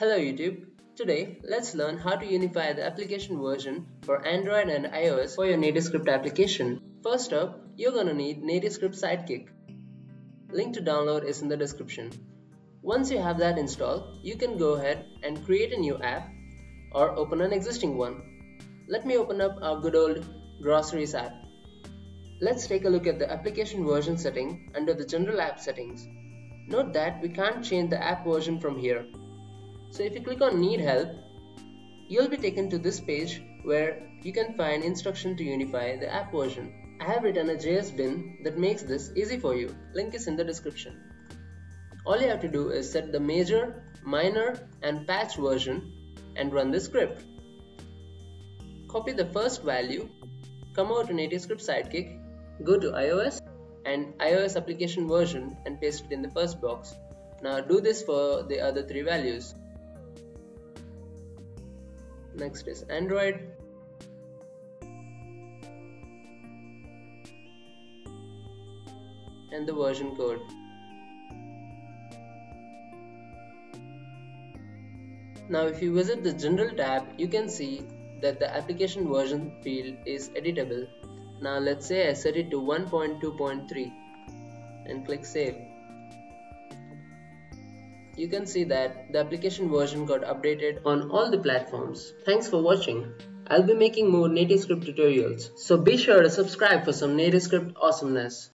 Hello YouTube. Today, let's learn how to unify the application version for Android and iOS for your NativeScript application. First up, you're gonna need NativeScript Sidekick. Link to download is in the description. Once you have that installed, you can go ahead and create a new app or open an existing one. Let me open up our good old groceries app. Let's take a look at the application version setting under the general app settings. Note that we can't change the app version from here. So if you click on need help, you'll be taken to this page where you can find instruction to unify the app version. I have written a JS bin that makes this easy for you. Link is in the description. All you have to do is set the major, minor and patch version and run the script. Copy the first value, come over to NativeScript Sidekick, go to iOS and iOS application version and paste it in the first box. Now do this for the other three values. Next is Android. And the version code. Now if you visit the general tab, you can see that the application version field is editable. Now let's say I set it to 1.2.3 and click save you can see that the application version got updated on all the platforms. Thanks for watching. I'll be making more NativeScript tutorials, so be sure to subscribe for some NativeScript awesomeness.